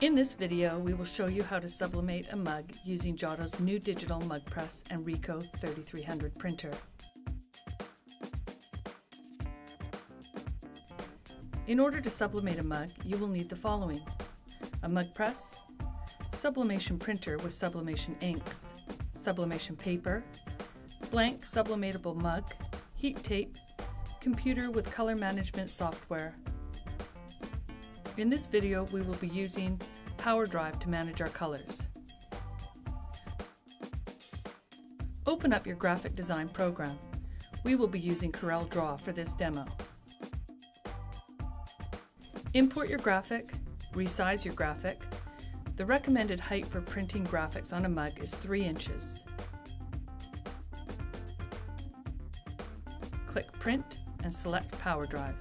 In this video, we will show you how to sublimate a mug using Joto's new digital mug press and Ricoh 3300 printer. In order to sublimate a mug, you will need the following. A mug press, sublimation printer with sublimation inks, sublimation paper, blank sublimatable mug, heat tape, computer with color management software, in this video, we will be using PowerDrive to manage our colors. Open up your graphic design program. We will be using Corel Draw for this demo. Import your graphic, resize your graphic. The recommended height for printing graphics on a mug is 3 inches. Click Print and select PowerDrive.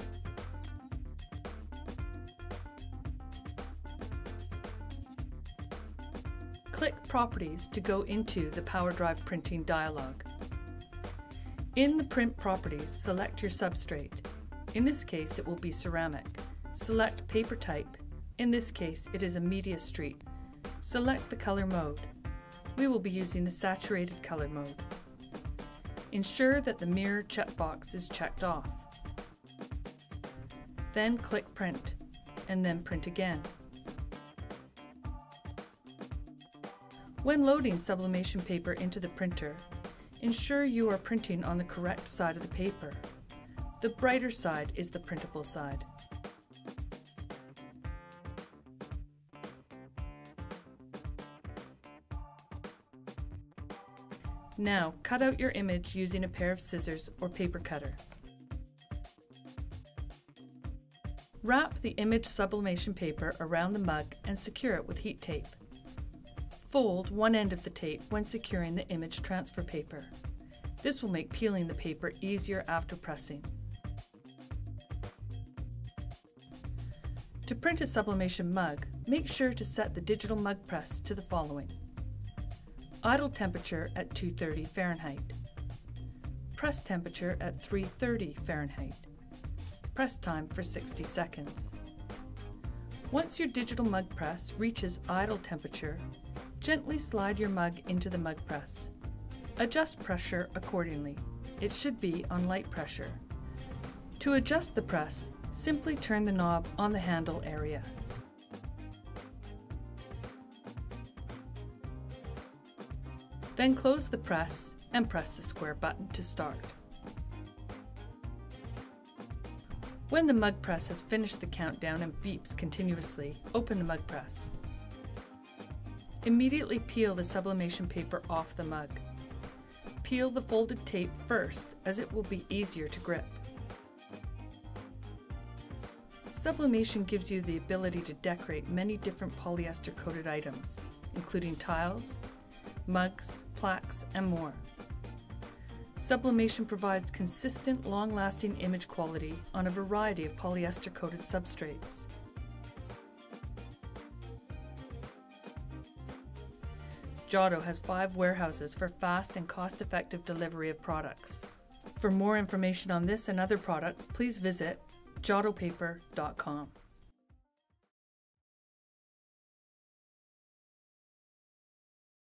Click Properties to go into the PowerDrive printing dialog. In the Print Properties, select your substrate. In this case, it will be ceramic. Select Paper Type. In this case, it is a Media Street. Select the color mode. We will be using the saturated color mode. Ensure that the mirror checkbox is checked off. Then click Print, and then Print again. When loading sublimation paper into the printer, ensure you are printing on the correct side of the paper. The brighter side is the printable side. Now, cut out your image using a pair of scissors or paper cutter. Wrap the image sublimation paper around the mug and secure it with heat tape. Fold one end of the tape when securing the image transfer paper. This will make peeling the paper easier after pressing. To print a sublimation mug, make sure to set the digital mug press to the following. Idle temperature at 230 Fahrenheit. Press temperature at 330 Fahrenheit. Press time for 60 seconds. Once your digital mug press reaches idle temperature, Gently slide your mug into the mug press. Adjust pressure accordingly. It should be on light pressure. To adjust the press, simply turn the knob on the handle area. Then close the press and press the square button to start. When the mug press has finished the countdown and beeps continuously, open the mug press. Immediately peel the sublimation paper off the mug. Peel the folded tape first as it will be easier to grip. Sublimation gives you the ability to decorate many different polyester coated items, including tiles, mugs, plaques, and more. Sublimation provides consistent, long-lasting image quality on a variety of polyester coated substrates. Joto has five warehouses for fast and cost-effective delivery of products. For more information on this and other products, please visit jotopaper.com.